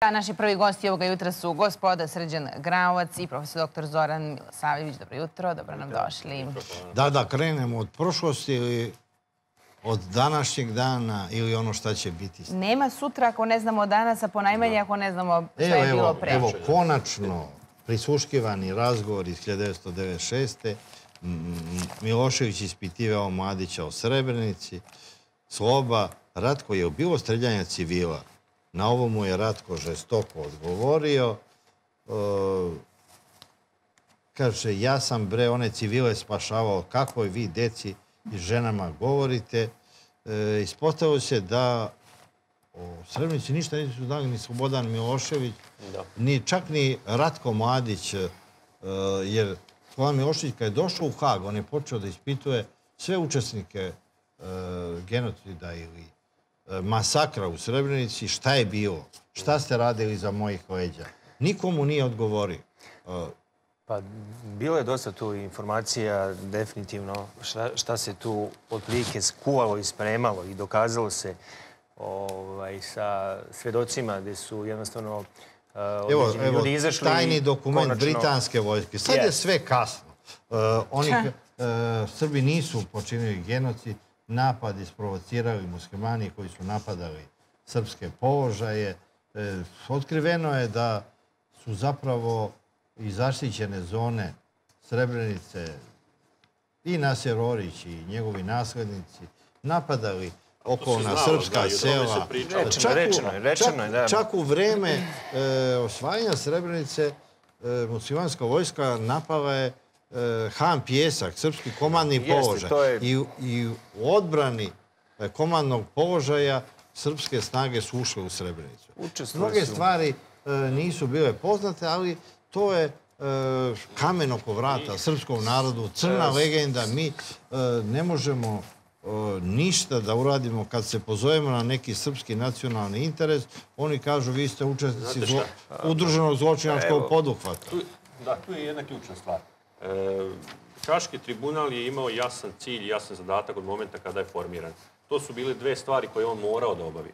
A naši prvi gosti ovoga jutra su gospoda Srđan Grauac i profesor dr. Zoran Milosavljević. Dobro jutro, dobro nam došli. Da, da krenemo od prošlosti ili od današnjeg dana ili ono šta će biti. Nema sutra ako ne znamo danas, a ponajmanje ako ne znamo šta je bilo pre. Evo, konačno prisuškivani razgovor iz 1996. Milošević ispitivao Mladića o Srebrenici. Sloba, Ratko je bilo streljanja civila. Na ovo mu je Ratko žestoko odgovorio. E, kaže, ja sam bre one civile spašavao. Kako vi, deci i ženama, govorite? E, ispostavilo se da o Srebrenici ništa nisu znali ni Slobodan Milošević, da. ni čak ni Ratko Mladić, e, jer Slobodan Milošević kad je došao u Hag, on je počeo da ispituje sve učesnike e, genocida ili masakra u Srebrenici, šta je bilo? Šta ste radili za mojih leđa? Nikomu nije odgovorio. E, pa, bilo je dosta tu informacija, definitivno, šta, šta se tu otprilike skuvalo i spremalo i dokazalo se ovaj, sa svedocima gde su jednostavno uh, evo, evo, ljudi izašli. Tajni dokument konačno... britanske vojske. Sad yes. je sve kasno. Uh, oni, uh, Srbi nisu počinili genocid, napad isprovocirali muslimani koji su napadali srpske položaje. E, otkriveno je da su zapravo i zaštićene zone Srebrenice i Nasir Orić i njegovi naslednici napadali okolna srpska da, sela. Rečeno, rečeno, rečeno je, da. Čak u vreme e, osvajanja Srebrenice e, muslimanska vojska napala je Han Pjesak, srpski komandni položaj. I, I u odbrani e, komandnog položaja srpske snage su ušle u Srebrenicu. Mnoge stvari e, nisu bile poznate, ali to je kamen oko vrata srpskom narodu, crna legenda. Mi ne možemo ništa da uradimo kad se pozovemo na neki srpski nacionalni interes. Oni kažu vi ste učesnici zlo, udruženog zločinačkog poduhvata. da, tu je jedna ključna stvar. E, Haški tribunal je imao jasan cilj i jasan zadatak od momenta kada je formiran. To su bile dve stvari koje on morao da obavi.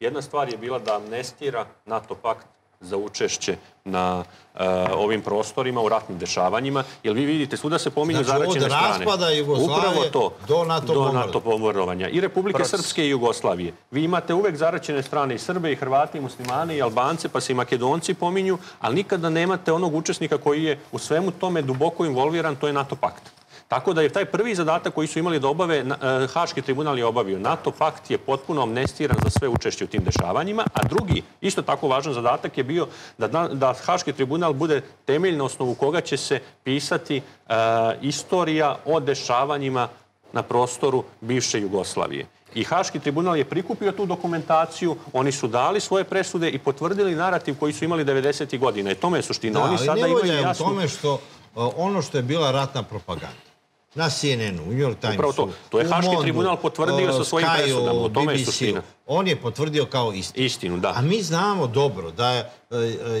Jedna stvar je bila da amnestira NATO pakt za učešće na uh, ovim prostorima u ratnim dešavanjima, jer vi vidite, svuda se pominju znači, zaraćene strane. Znači, od raspada Jugoslavije to, do NATO, do NATO bombardovanja. I Republike Proces. Srpske i Jugoslavije. Vi imate uvek zaraćene strane i Srbe, i Hrvati, i Muslimani, i Albance, pa se i Makedonci pominju, ali nikada nemate onog učesnika koji je u svemu tome duboko involviran, to je NATO pakt. Tako da je taj prvi zadatak koji su imali da obave, e, Haški tribunal je obavio. NATO pakt je potpuno amnestiran za sve učešće u tim dešavanjima, a drugi, isto tako važan zadatak je bio da, da Haški tribunal bude temelj na osnovu koga će se pisati uh, istorija o dešavanjima na prostoru bivše Jugoslavije. I Haški tribunal je prikupio tu dokumentaciju, oni su dali svoje presude i potvrdili narativ koji su imali 90. godina. I tome je suština. Da, oni sada imaju jasnu... u tome što ono što je bila ratna propaganda na CNN-u, New York Timesu. Upravo to. To je Haški tribunal potvrdio sa svojim presudama. O tome je suština. On je potvrdio kao istinu. Istinu, da. A mi znamo dobro da je,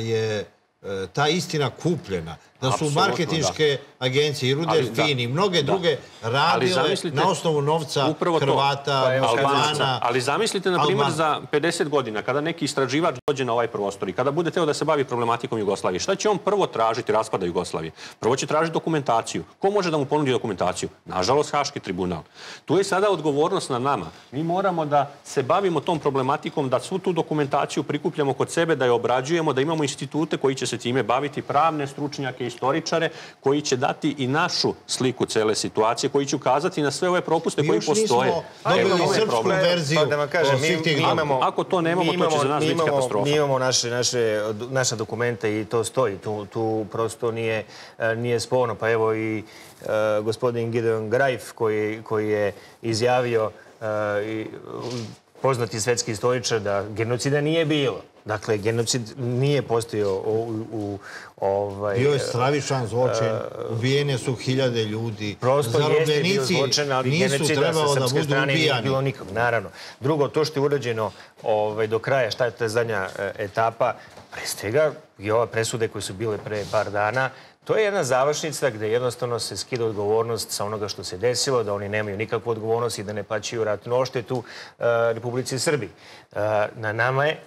je e, ta istina kupljena da su Absolutno, marketinške da. agencije i Ruder da. Fini i mnoge da. druge radile na osnovu novca Hrvata, pa, Albana. Ali zamislite, na primjer, za 50 godina, kada neki istraživač dođe na ovaj prostor i kada bude teo da se bavi problematikom Jugoslavije, šta će on prvo tražiti raspada Jugoslavije? Prvo će tražiti dokumentaciju. Ko može da mu ponudi dokumentaciju? Nažalost, Haški tribunal. Tu je sada odgovornost na nama. Mi moramo da se bavimo tom problematikom, da svu tu dokumentaciju prikupljamo kod sebe, da je obrađujemo, da imamo institute koji će se time baviti, pravne stručnjake, istoričare koji će dati i našu sliku cele situacije, koji će ukazati na sve ove propuste koji postoje. Mi još nismo dobili srpsku verziju pa da vam kažem, mi, imamo, Ako to nemamo, to će za nas biti katastrofa. Mi imamo naše, naše, naša dokumenta i to stoji. Tu, tu prosto nije, nije sporno. Pa evo i uh, gospodin Gideon Grajf koji, koji je izjavio uh, i, poznati svetski istoričar da genocida nije bilo. Dakle, genocid nije postojao u... u ovaj, bio je stravičan zločin, uh, ubijene su hiljade ljudi. Prosto jeste bio zločin, ali sa srpske da strane nije bilo nikog, naravno. Drugo, to što je urađeno ovaj, do kraja, šta je ta zadnja e, etapa, pre svega i ove presude koje su bile pre par dana, To je jedna završnica gde jednostavno se skida odgovornost sa onoga što se desilo, da oni nemaju nikakvu odgovornost i da ne plaćaju ratnu oštetu uh, Republici Srbiji. Uh, na nama je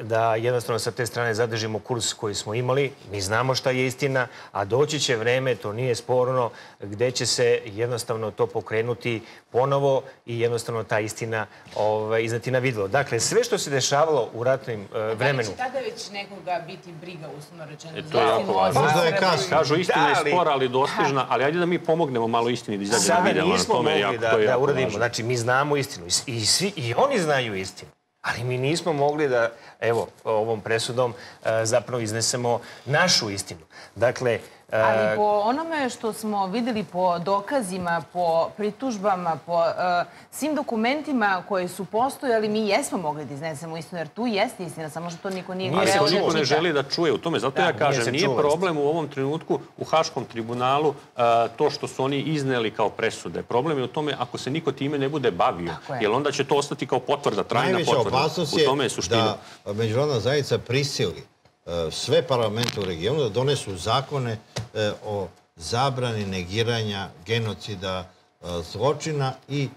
da jednostavno sa te strane zadržimo kurs koji smo imali. Mi znamo šta je istina, a doći će vreme, to nije sporno, gde će se jednostavno to pokrenuti ponovo i jednostavno ta istina ovaj, iznati na videlo. Dakle, sve što se dešavalo u ratnim uh, vremenu... Da li će tada već nekoga biti briga, uslovno rečeno? E, to je jako važno. Možda je kasno. Kažu, istina je spora, ali dostižna, ali ajde da mi pomognemo malo istini da izađe na Sada videlo. nismo mogli da, da uradimo. Znači, mi znamo istinu i, i, svi, i oni znaju istinu. Ali mi nismo mogli da, evo, ovom presudom e, zapravo iznesemo našu istinu. Dakle, Ali po onome što smo videli po dokazima, po pritužbama, po uh, svim dokumentima koji su postojali, mi jesmo mogli da iznesemo istinu, jer tu jeste istina, samo što to niko nije Ali to niko ne želi da čuje u tome. Zato da, ja kažem, nije, nije problem u ovom trenutku u Haškom tribunalu uh, to što su oni izneli kao presude. Problem je u tome ako se niko time ne bude bavio, jer onda će to ostati kao potvrda, trajna Najveća potvrda. Najveća opasnost je, je da međunarodna zajednica prisili E, sve parlamente u regionu da donesu zakone e, o zabrani negiranja genocida e, zločina i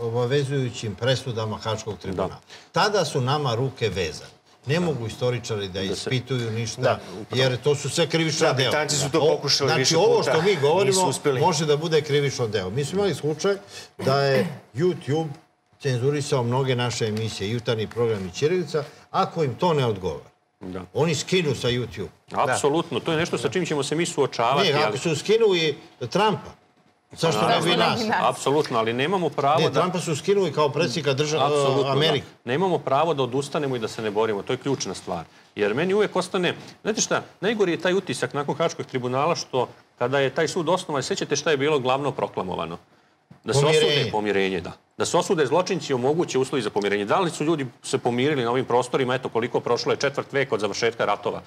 obavezujućim presudama Hačkog tribunala. Da. Tada su nama ruke vezane. Ne da. mogu istoričari da, da ispituju ništa, da, jer to su sve krivično da, delo. Britanci su to pokušali znači, više puta. Znači, ovo što mi govorimo može da bude krivično delo. Mi smo imali slučaj da je YouTube cenzurisao mnoge naše emisije, jutarnji program i Čirilica, ako im to ne odgovara. Da. Oni skinu sa YouTube. Apsolutno, to je nešto sa čim ćemo se mi suočavati. Ne, ako su skinuli Trumpa, Zašto ne bi nas? Apsolutno, ali nemamo pravo ne, da... Trumpa su skinuli kao predsjednika država da. Amerike. Da. Nemamo pravo da odustanemo i da se ne borimo. To je ključna stvar. Jer meni uvek ostane... Znate šta, najgori je taj utisak nakon Hačkog tribunala što kada je taj sud osnovan, sećate šta je bilo glavno proklamovano? Da se osude pomirenje, da. Da se osude zločinci omoguće uslovi za pomirenje. Da li su ljudi se pomirili na ovim prostorima, eto koliko prošlo je četvrt vek od završetka ratova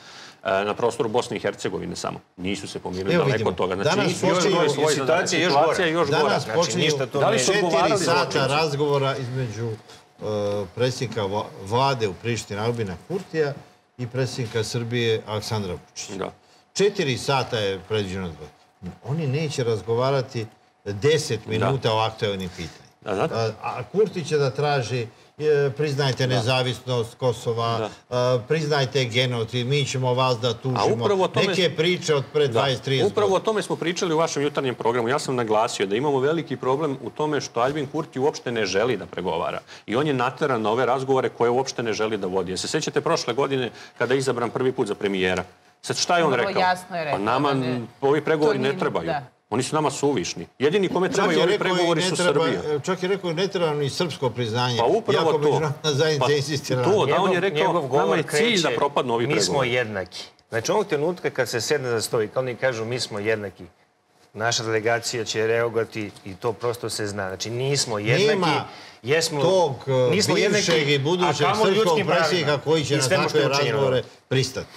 e, na prostoru Bosne i Hercegovine samo. Nisu se pomirili Evo, daleko od toga. Znači, danas nisu počinju, svoj situacija još gora. Još danas gora. Znači, počinju ništa to da li su četiri sata razgovora između uh, predsjednika vlade u Prištini Albina Kurtija i predsjednika Srbije Aleksandra Vučića. Da. Četiri sata je predviđeno. Oni neće razgovarati 10 da. minuta da. o aktualnim pitanjima. A Kurti će da traži priznajte da. nezavisnost Kosova, da. priznajte genocid, mi ćemo vas da tužimo. Tome... Neke priče od pre 20-30 da. Upravo o tome smo pričali u vašem jutarnjem programu. Ja sam naglasio da imamo veliki problem u tome što Albin Kurti uopšte ne želi da pregovara. I on je nateran na ove razgovore koje uopšte ne želi da vodi. Se sećate prošle godine kada je izabran prvi put za premijera? Sad šta je on Vrlo rekao? Jasno je rekao. Pa nama da ovi pregovori ne trebaju. Da. Oni su nama suvišni. Jedini kome trebaju ovi pregovori su Srbija. Čak je rekao ne treba ni srpsko priznanje. Pa upravo to. pa. To, da on je rekao, nama je cilj da propadnu ovi pregovori. Mi smo jednaki. Znači, ovog trenutka kad se sedne za sto i kao oni kažu mi smo jednaki, naša delegacija će reagovati i to prosto se zna. Znači, nismo jednaki. Nema jesmo, tog uh, nismo bivšeg i budućeg srpskog predsjednika koji će na takve razgovore pristati.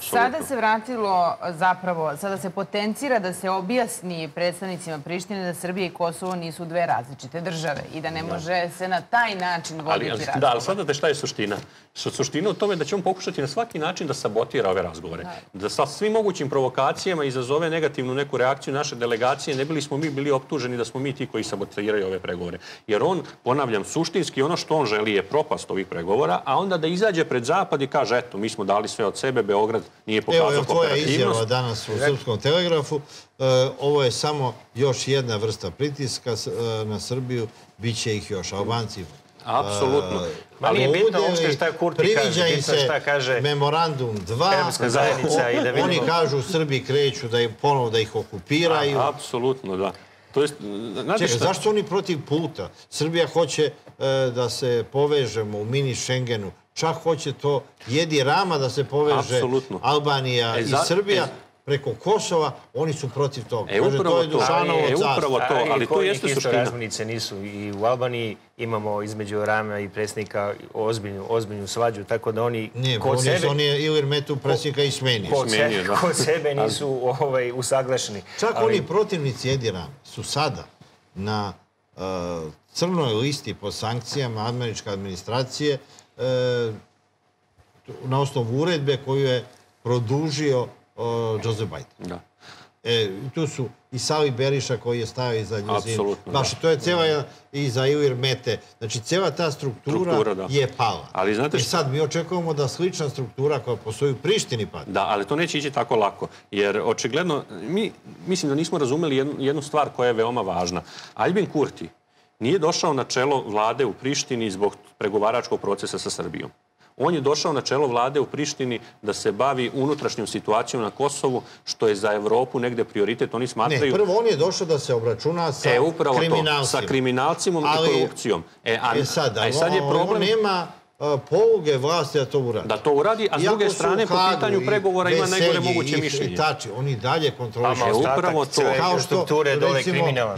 Sada se vratilo zapravo, sada se potencira da se objasni predstavnicima Prištine da Srbija i Kosovo nisu dve različite države i da ne da. može se na taj način voditi razgovor. Da, ali sada da šta je suština? Suština u tome da će on pokušati na svaki način da sabotira ove razgovore. Da, da sa svim mogućim provokacijama izazove negativnu neku reakciju naše delegacije, ne bili smo mi bili optuženi da smo mi ti koji sabotiraju ove pregovore. Jer on, ponavljam, suštinski ono što on želi je propast ovih pregovora, a onda da izađe pred Zapad i kaže, eto, mi smo dali sve od sebe, Beograd nije pokazao Evo, tvoja izjava danas u Srpskom telegrafu. E, ovo je samo još jedna vrsta pritiska e, na Srbiju, bit će ih još, Albanci Apsolutno. Ma nije bitno uopšte šta Kurti kaže, bitno šta kaže memorandum 2, zajednica i da vidimo. Oni kažu Srbi kreću da je ponovo da ih okupiraju. Apsolutno, da. To jest, znate Čekaj, zašto oni protiv puta? Srbija hoće e, da se povežemo u mini Schengenu. Čak hoće to jedi rama da se poveže Absolutno. Albanija e, za, i Srbija. E, preko Kosova, oni su protiv toga. E, Kaže, to je Dušanovo e, upravo to, ali to jeste suština. razmenice nisu. I u Albaniji imamo između Rama i presnika ozbiljnu, ozbiljnu svađu, tako da oni Nije, kod oni, sebe... Oni je Ilir Metu presnika i smenio. Kod, smenio, se, da. kod sebe nisu ovaj, usaglašeni. Čak ali... oni protivnici Edi Rama su sada na uh, crnoj listi po sankcijama američke administracije uh, na osnovu uredbe koju je produžio uh, Joseph Biden. Da. E, tu su i Sali Beriša koji je stavio iza njezin. Baš da. to je cijela i za Ilir Mete. Znači, cijela ta struktura, struktura da. je pala. Ali znate I sad mi očekujemo da slična struktura koja postoji u Prištini pada. Da, ali to neće ići tako lako. Jer očigledno, mi mislim da nismo razumeli jednu, jednu stvar koja je veoma važna. Albin Kurti nije došao na čelo vlade u Prištini zbog pregovaračkog procesa sa Srbijom. On je došao na čelo vlade u Prištini da se bavi unutrašnjom situacijom na Kosovu, što je za Evropu negde prioritet. Oni smatraju... Ne, prvo on je došao da se obračuna sa e, upravo kriminalcima. To, sa kriminalcima i korupcijom. E, a, e sad, a, a sad je problem... nema poluge vlasti da to uradi. Da to uradi, a s druge strane, po pitanju pregovora ima najgore moguće mišljenje. Tači, oni dalje kontrolišu. Pa, upravo to. Kao što, strukture dole kriminala.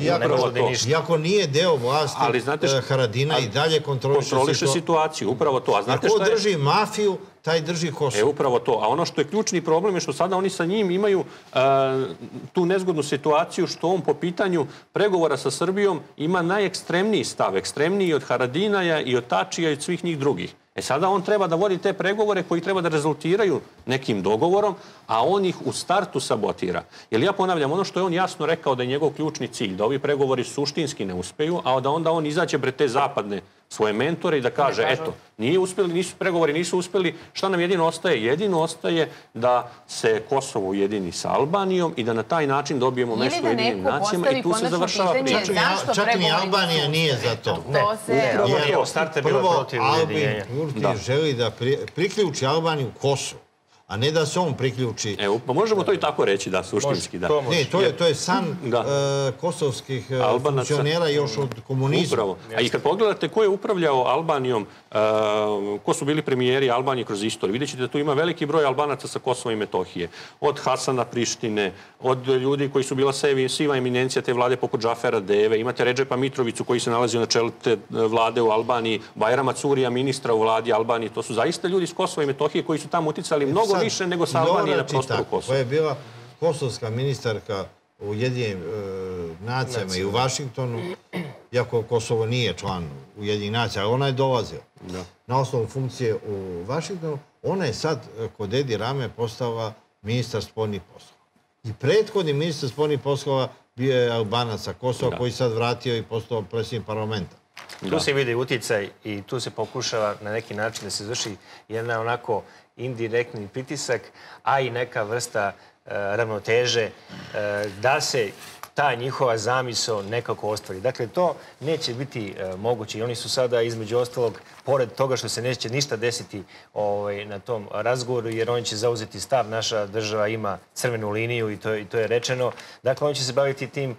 Iako, nije deo vlasti ali, znate, e, Haradina i dalje kontroliše, kontroliše situaciju. Upravo to. A znate šta je? drži mafiju, taj drži Kosovo. E, upravo to. A ono što je ključni problem je što sada oni sa njim imaju uh, tu nezgodnu situaciju što on po pitanju pregovora sa Srbijom ima najekstremniji stav, ekstremniji od Haradinaja i od Tačija i od svih njih drugih. E sada on treba da vodi te pregovore koji treba da rezultiraju nekim dogovorom, a on ih u startu sabotira. Jer ja ponavljam, ono što je on jasno rekao da je njegov ključni cilj, da ovi pregovori suštinski ne uspeju, a da onda on izaće pred te zapadne svoje mentore i da kaže, eto, nije uspeli, nisu pregovori, nisu uspeli, šta nam jedino ostaje? Jedino ostaje da se Kosovo ujedini sa Albanijom i da na taj način dobijemo mesto da jedinim nacijama i tu se završava priča. Čak, čak ni Albanija nije za to. Ne, to se... ne, Jer, ujedinjenja. Prvo, Albin Kurti da. želi da pri, priključi Albaniju Kosovo a ne da se on priključi. Evo, pa možemo to i tako reći, da, suštinski, da. Ne, to je, to je san da. uh, kosovskih uh, Albanaca. funkcionera još od komunizma. Upravo. A i kad pogledate ko je upravljao Albanijom, uh, ko su bili premijeri Albanije kroz istoriju, vidjet ćete da tu ima veliki broj Albanaca sa Kosova i Metohije. Od Hasana Prištine, od ljudi koji su bila sevi, siva eminencija te vlade poput Džafera Deve, imate Ređepa Mitrovicu koji se nalazi na čelu te vlade u Albaniji, Bajrama Curija, ministra u vladi Albanije. To su zaista ljudi iz Kosova i Metohije koji su tamo uticali mnogo više nego sa Albanije na prostoru Kosova. Koja je bila kosovska ministarka u jedinim e, nacijama i u Vašingtonu, iako Kosovo nije član Ujedinih nacija, ali ona je dolazila da. na osnovu funkcije u Vašingtonu, ona je sad e, kod Edi Rame postala ministar spoljnih poslova. I prethodni ministar spoljnih poslova bio je Albanac sa Kosova da. koji sad vratio i postao predsjednik parlamenta. Tu da. se vidi uticaj i tu se pokušava na neki način da se izvrši jedna onako indirektni pritisak, a i neka vrsta e, ravnoteže e, da se ta njihova zamisao nekako ostvari. Dakle, to neće biti e, moguće i oni su sada između ostalog, pored toga što se neće ništa desiti ovaj, na tom razgovoru, jer oni će zauzeti stav, naša država ima crvenu liniju i to, i to je rečeno. Dakle, oni će se baviti tim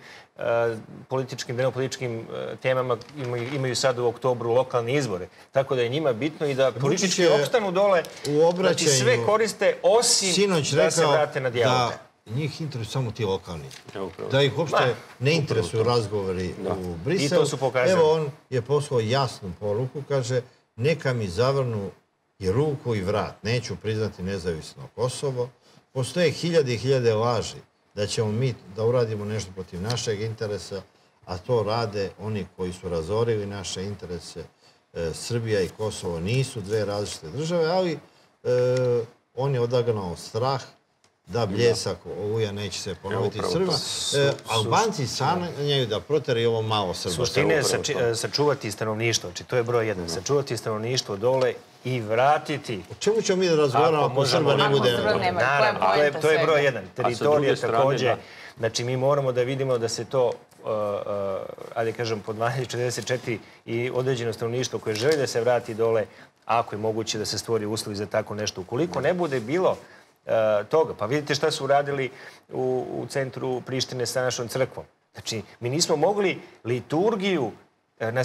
političkim, dnevnopolitičkim e, temama imaju, imaju sad u oktobru lokalne izbore. Tako da je njima bitno i da politički opstanu dole, u znači sve koriste osim Sinoć da se vrate na dijalog. Da njih interesuju samo ti lokalni. Da ih uopšte ne interesuju razgovori da. u Briselu. Su pokazali. Evo, on je poslao jasnu poruku, kaže, neka mi zavrnu i ruku i vrat. Neću priznati nezavisno Kosovo. Postoje hiljade i hiljade laži da ćemo mi da uradimo nešto protiv našeg interesa, a to rade oni koji su razorili naše interese. E, Srbija i Kosovo nisu dve različite države, ali e, on je odagnao strah da bljesak oluja neće se ponoviti Srba. E, Albanci sanjaju da proteraju ovo malo Srba. Suština je sačuvati stanovništvo, znači to je broj jedan. Sačuvati stanovništvo dole i vratiti. O čemu ćemo mi da razgovaramo ako Srba ne bude? Naravno, to je, to je broj jedan. Teritorija takođe. Da. Znači, mi moramo da vidimo da se to, uh, uh, ajde kažem, po 1244 i određeno stanovništvo koje želi da se vrati dole, ako je moguće da se stvori uslovi za tako nešto. Ukoliko ne bude bilo toga, pa vidite šta su uradili u, u centru Prištine sa našom crkvom. Znači, mi nismo mogli liturgiju E, na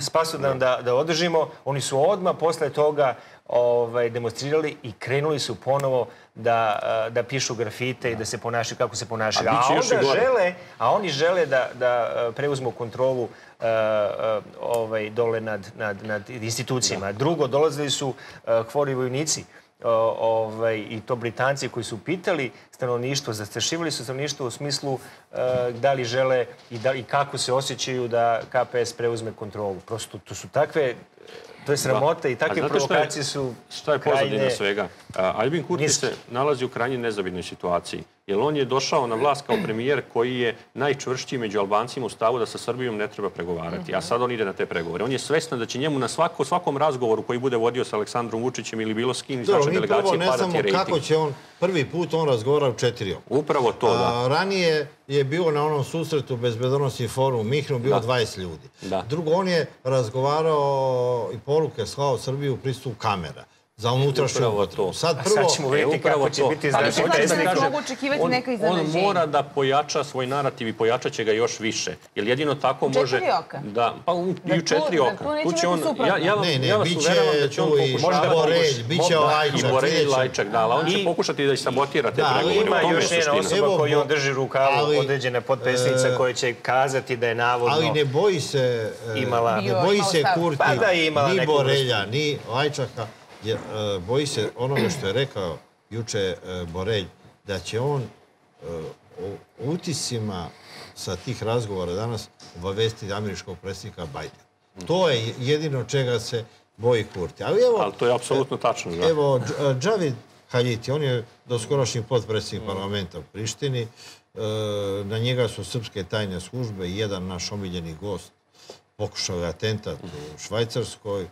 spasodan da. da, da održimo. Oni su odmah posle toga ovaj, demonstrirali i krenuli su ponovo da, e, da pišu grafite da. i da se ponašaju kako se ponašaju. A, a onda žele, a oni žele da, da preuzmu kontrolu uh, uh, ovaj, dole nad, nad, nad institucijama. Da. Drugo, dolazili su uh, hvori vojnici ovaj, i to Britanci koji su pitali stanovništvo, zastrašivali su stanovništvo u smislu uh, da li žele i, da, i kako se osjećaju da KPS preuzme kontrolu. Prosto to su takve To je sramota i takve provokacije su Šta je pozadina krajne... svega? Albin Kurti se nalazi u krajnje nezavidnoj situaciji. Jer on je došao na vlast kao premijer koji je najčvršći među Albancima u stavu da sa Srbijom ne treba pregovarati. A sad on ide na te pregovore. On je svestan da će njemu na svako, svakom razgovoru koji bude vodio sa Aleksandrom Vučićem ili bilo s kim iz naše delegacije padati rejting. kako će on, prvi put on razgovara u četiri oka. Upravo to, da. ranije je bilo na onom susretu bezbedonosni forum u Mihnu, bilo da. 20 ljudi. Da. Drugo, on je razgovarao i poruke slao Srbiju u pristupu kamera za unutrašnju upotrebu. Sad prvo... Sad ćemo vidjeti kako će biti znači. Ali mogu očekivati neka iznenađenja. On mora da pojača svoj narativ i pojačat će ga još više. Jer jedino tako može... Četiri oka? Da, pa u, i u četiri oka. Tu će on, ja, ja, ne, ne, ja vas uveravam da će on pokušati... da Borelj, bit će Lajčak. I Borelj i Lajčak, da, ali on će pokušati da ih sabotira te pregovore. Ima još jedna osoba koju on drži rukavu, određene potpesnica e, koje će kazati da je navodno... Ali ne boji se... E, imala... Ne boji se Kurti, pa ni Borelja, ni Lajčaka jer e, boji se onoga što je rekao juče e, Borelj, da će on o e, utisima sa tih razgovora danas obavestiti američkog predsjednika Bidena. To je jedino čega se boji Kurti. Ali, evo, Ali to je apsolutno tačno. Da. Evo, Džavid Haljiti, on je doskorašnji potpredsjednik parlamenta u Prištini. Na njega su srpske tajne službe i jedan naš omiljeni gost pokušao je atentat u Švajcarskoj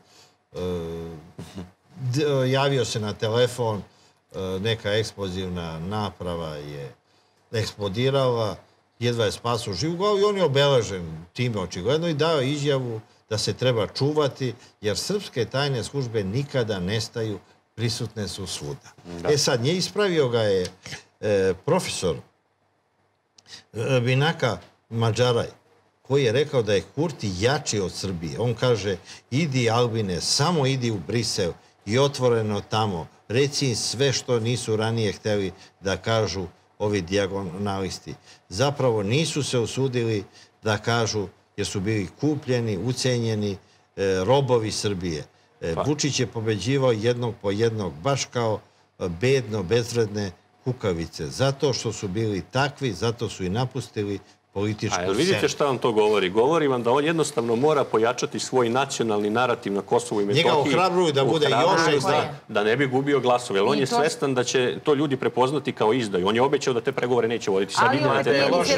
javio se na telefon, e, neka eksplozivna naprava je eksplodirala, jedva je spasu živu glavu i on je obeležen time očigledno i dao izjavu da se treba čuvati, jer srpske tajne službe nikada nestaju, prisutne su svuda. E sad, nje ispravio ga je e, profesor e, Binaka Mađaraj, koji je rekao da je Kurti jači od Srbije. On kaže, idi Albine, samo idi u Brisel, i otvoreno tamo. Reci im sve što nisu ranije hteli da kažu ovi dijagonalisti. Zapravo nisu se usudili da kažu jer su bili kupljeni, ucenjeni, e, robovi Srbije. E, pa. Vučić je pobeđivao jednog po jednog, baš kao e, bedno, bezvredne kukavice. Zato što su bili takvi, zato su i napustili političku scenu. Vidite šta vam to govori? Govori vam da on jednostavno mora pojačati svoj nacionalni narativ na Kosovu i Metohiji. Njega ohrabruju da bude još da, da ne bi gubio glasove. Jer on je svestan da će to ljudi prepoznati kao izdaju. On je obećao da te pregovore neće voditi. Sad Ali ovaj te lože,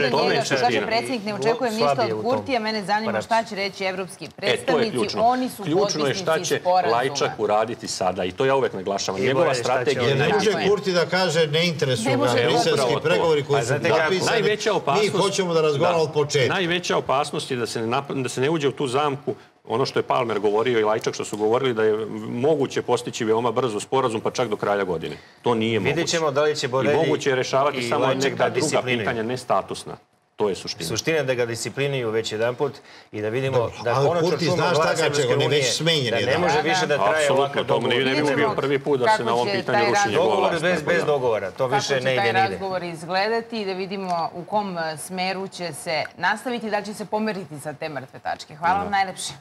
što kaže predsjednik, ne očekujem ništa od Kurtija. Mene zanima šta će reći evropski predstavnici. E, Oni su ključno je šta će Lajčak uraditi sada. I to ja uvek naglašavam. Njegova strategija... Ne može Kurti da kaže ne interesuju ga briselski pregovori koji su napisani. Mi hoćemo da razgovaramo od početka. Najveća opasnost je da se, ne, da se ne uđe u tu zamku ono što je Palmer govorio i Lajčak što su govorili da je moguće postići veoma brzo sporazum pa čak do kraja godine. To nije moguće. Vidjet ćemo da li će Borelji I moguće je rešavati samo neka druga pitanja, ne statusna. To je suština. Suština je da ga disciplinuju već jedan put i da vidimo Dobro, da konačno čujemo glas Evropske unije, već smenjen, da ne može više da traje ovakav dogovor. Ne, ne bi bio prvi put da se na ovom pitanju rušenje Dogovor bez, bez dogovora, to više ne ide, ne ide. Kako će taj razgovor izgledati i da vidimo u kom smeru će se nastaviti, da će se pomeriti sa te mrtve tačke. Hvala vam najlepše.